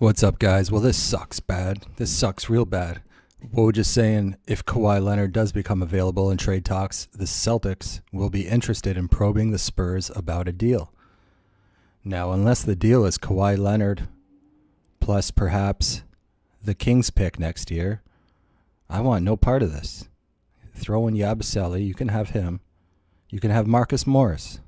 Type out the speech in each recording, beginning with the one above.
What's up, guys? Well, this sucks bad. This sucks real bad. Woj just saying if Kawhi Leonard does become available in trade talks, the Celtics will be interested in probing the Spurs about a deal. Now, unless the deal is Kawhi Leonard plus perhaps the Kings pick next year, I want no part of this. Throw in Yabusele, you can have him. You can have Marcus Morris.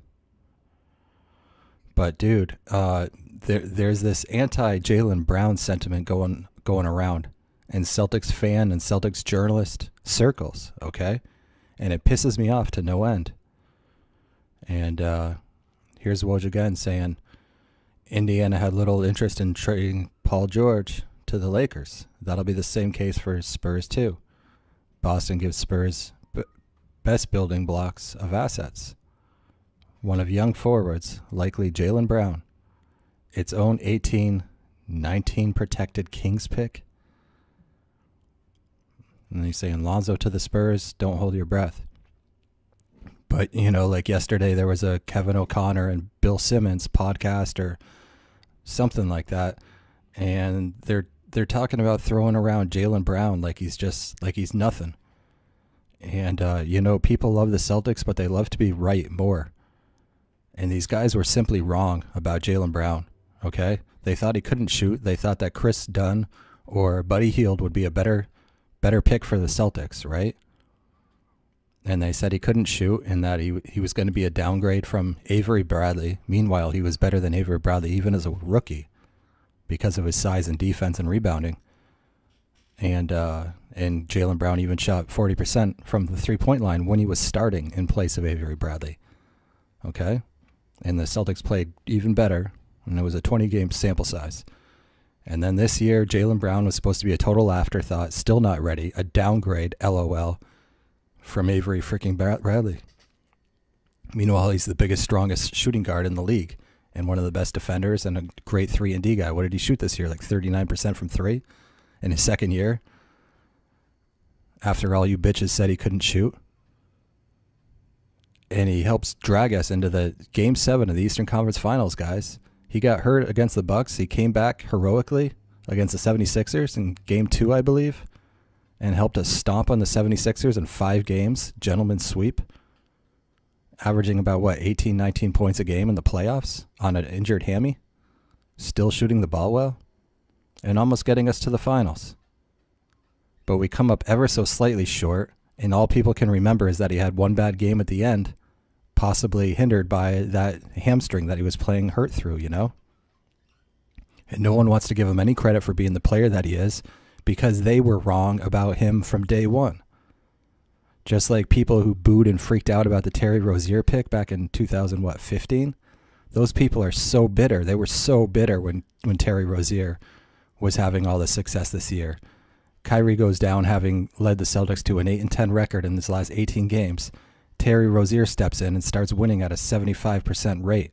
But dude, uh, there there's this anti Jaylen Brown sentiment going going around in Celtics fan and Celtics journalist circles, okay? And it pisses me off to no end. And uh, here's Woj again saying Indiana had little interest in trading Paul George to the Lakers. That'll be the same case for Spurs too. Boston gives Spurs best building blocks of assets. One of young forwards, likely Jaylen Brown, its own 18 19 protected Kings pick. And he's saying Lonzo to the Spurs, don't hold your breath. But, you know, like yesterday there was a Kevin O'Connor and Bill Simmons podcast or something like that. And they're they're talking about throwing around Jaylen Brown like he's just like he's nothing. And uh, you know, people love the Celtics, but they love to be right more. And these guys were simply wrong about Jaylen Brown. Okay, they thought he couldn't shoot. They thought that Kris Dunn or Buddy Hield would be a better better pick for the Celtics, right? And they said he couldn't shoot and that he he was going to be a downgrade from Avery Bradley. Meanwhile, he was better than Avery Bradley even as a rookie because of his size and defense and rebounding. And uh, and Jaylen Brown even shot 40% from the three point line when he was starting in place of Avery Bradley. Okay? And the Celtics played even better, and it was a 20 game sample size. And then this year, Jaylen Brown was supposed to be a total afterthought, still not ready, a downgrade, lol, from Avery freaking Bradley. Meanwhile, he's the biggest, strongest shooting guard in the league and one of the best defenders and a great 3 and D guy. What did he shoot this year? Like 39% from 3 in his second year? After all you bitches said he couldn't shoot. And he helps drag us into the game 7 of the Eastern Conference Finals, guys. He got hurt against the Bucks. He came back heroically against the 76ers in game 2, I believe, and helped us stomp on the 76ers in 5 games, gentleman's sweep averaging about what 18 19 points a game in the playoffs on an injured hammy still shooting the ball well and almost getting us to the finals but we come up ever so slightly short and all people can remember is that he had one bad game at the end possibly hindered by that hamstring that he was playing hurt through you know? And no one wants to give him any credit for being the player that he is because they were wrong about him from day one. Just like people who booed and freaked out about the Terry Rozier pick back in 2000 what 15 those people are so bitter. They were so bitter when when Terry Rozier was having all the success this year. Kyrie goes down having led the Celtics to an 8 and 10 record in his last 18 games Terry Rozier steps in and starts winning at a 75% rate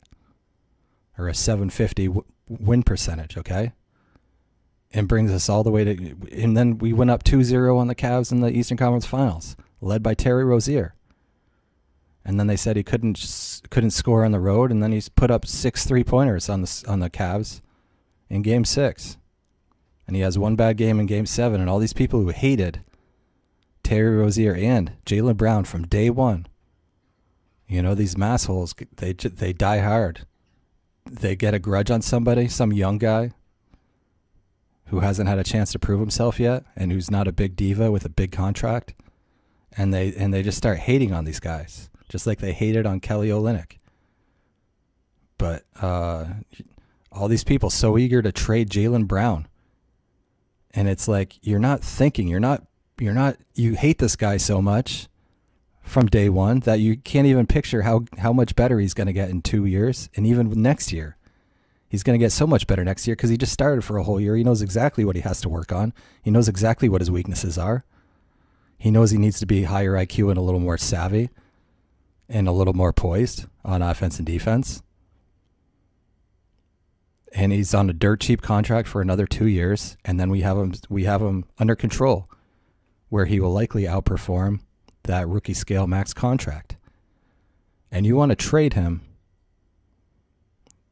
or a 750 w- win percentage okay and brings us all the way to and then we went up 2-0 on the Cavs in the Eastern Conference Finals led by Terry Rozier. And then they said he couldn't couldn't score on the road, and then he's put up six three pointers on the on the Cavs in Game Six, and he has one bad game in Game Seven. And all these people who hated Terry Rozier and Jaylen Brown from day one, you know, these massholes they they die hard. They get a grudge on somebody, some young guy who hasn't had a chance to prove himself yet, and who's not a big diva with a big contract and they and they just start hating on these guys, just like they hated on Kelly Olynyk. But uh, all these people so eager to trade Jaylen Brown, and it's like you're not thinking, you're not, you're not, you hate this guy so much from day one that you can't even picture how how much better he's going to get in two years, and even next year. He's going to get so much better next year because he just started for a whole year. He knows exactly what he has to work on. He knows exactly what his weaknesses are. He knows he needs to be higher IQ and a little more savvy and a little more poised on offense and defense. And he's on a dirt cheap contract for another 2 years and then we have him we have him under control where he will likely outperform that rookie scale max contract. And you want to trade him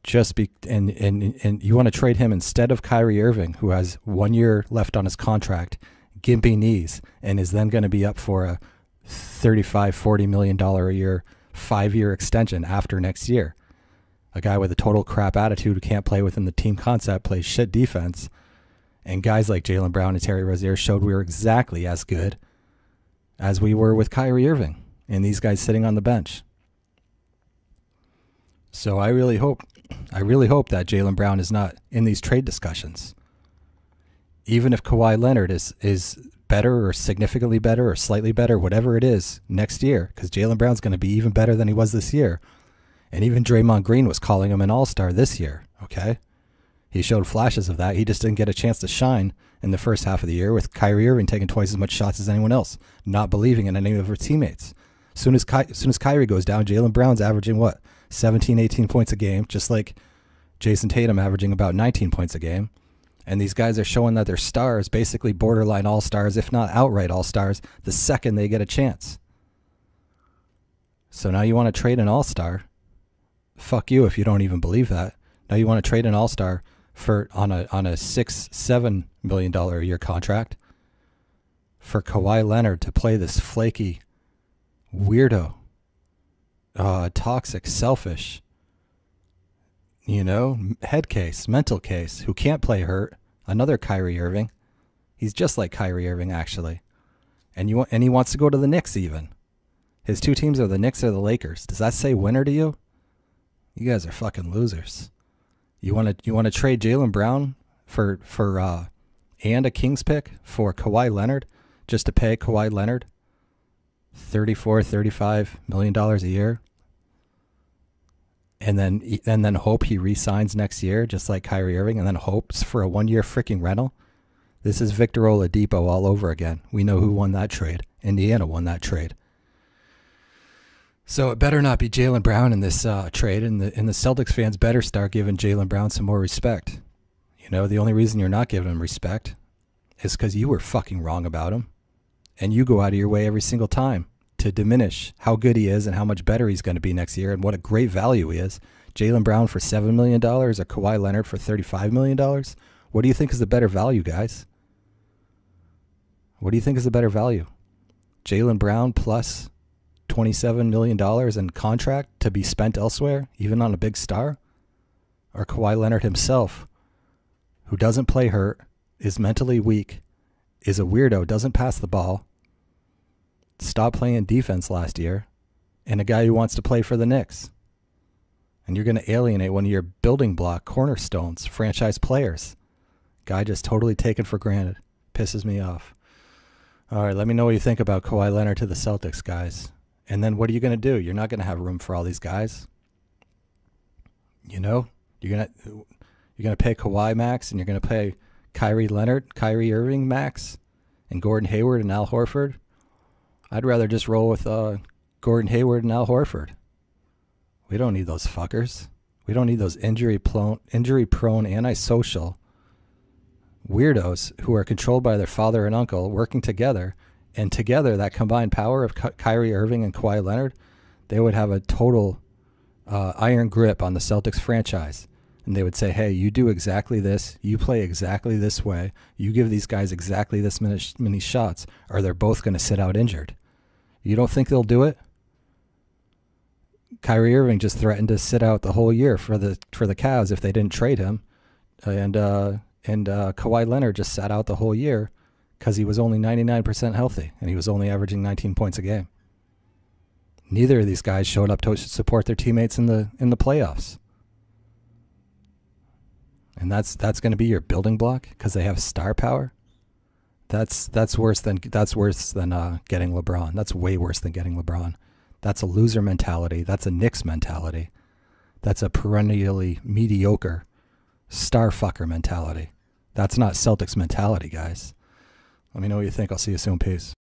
just be and and and you want to trade him instead of Kyrie Irving, who has one year left on his contract, gimpy knees, and is then going to be up for a 35 40 million dollar a year five year extension after next year. A guy with a total crap attitude who can't play within the team concept, plays shit defense, and guys like Jaylen Brown and Terry Rozier showed we were exactly as good as we were with Kyrie Irving and these guys sitting on the bench. So I really hope, I really hope that Jaylen Brown is not in these trade discussions. Even if Kawhi Leonard is is better or significantly better or slightly better, whatever it is next year, because Jaylen Brown's going to be even better than he was this year. And even Draymond Green was calling him an all star this year. Okay, he showed flashes of that. He just didn't get a chance to shine in the first half of the year with Kyrie Irving taking twice as much shots as anyone else, not believing in any of her teammates. Soon as Ky- soon as Kyrie goes down, Jaylen Brown's averaging what 17, 18 points a game, just like Jayson Tatum averaging about 19 points a game. And these guys are showing that they're stars, basically borderline all stars, if not outright all stars, the second they get a chance. So now you want to trade an all star. Fuck you if you don't even believe that. Now you want to trade an all star for on a on a six seven million dollar a year contract for Kawhi Leonard to play this flaky weirdo, uh, toxic, selfish, you know, head case, mental case, who can't play hurt. Another Kyrie Irving. He's just like Kyrie Irving, actually. And you and he wants to go to the Knicks even. His two teams are the Knicks or the Lakers. Does that say winner to you? You guys are fucking losers. You want to you want to trade Jaylen Brown for for uh, and a Kings pick for Kawhi Leonard just to pay Kawhi Leonard 34 35 million dollars a year and then and then hope he resigns next year, just like Kyrie Irving, and then hopes for a one year freaking rental. This is Victor Oladipo all over again. We know who won that trade. Indiana won that trade. So it better not be Jaylen Brown in this uh, trade, and the and the Celtics fans better start giving Jaylen Brown some more respect. You know, the only reason you're not giving him respect is because you were fucking wrong about him, and you go out of your way every single time to diminish how good he is and how much better he's going to be next year and what a great value he is. Jaylen Brown for $7 million or Kawhi Leonard for $35 million? What do you think is the better value, guys? What do you think is the better value? Jaylen Brown plus $27 million in contract to be spent elsewhere, even on a big star? Or Kawhi Leonard himself, who doesn't play hurt, is mentally weak, is a weirdo, doesn't pass the ball, stopped playing defense last year, and a guy who wants to play for the Knicks. And you're going to alienate one of your building block cornerstones, franchise players. Guy just totally taken for granted. Pisses me off. All right, let me know what you think about Kawhi Leonard to the Celtics, guys. And then what are you going to do? You're not going to have room for all these guys. You know, you're going to you're going to pay Kawhi max and you're going to pay Kyrie Leonard, Kyrie Irving max, and Gordon Hayward and Al Horford. I'd rather just roll with uh, Gordon Hayward and Al Horford. We don't need those fuckers. We don't need those injury prone, injury prone, antisocial weirdos who are controlled by their father and uncle working together. And together, that combined power of Ky- Kyrie Irving and Kawhi Leonard, they would have a total uh, iron grip on the Celtics franchise. And they would say, hey, you do exactly this. You play exactly this way. You give these guys exactly this many, many shots, or they're both going to sit out injured. You don't think they'll do it? Kyrie Irving just threatened to sit out the whole year for the for the Cavs if they didn't trade him, and uh, and uh, Kawhi Leonard just sat out the whole year because he was only 99% healthy and he was only averaging 19 points a game. Neither of these guys showed up to support their teammates in the in the playoffs, and that's that's going to be your building block because they have star power. That's that's worse than that's worse than uh, getting LeBron. That's way worse than getting LeBron. That's a loser mentality. That's a Knicks mentality. That's a perennially mediocre star fucker mentality. That's not Celtics mentality, guys. Let me know what you think. I'll see you soon. Peace.